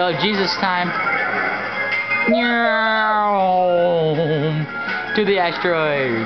go, Jesus time. To the asteroids.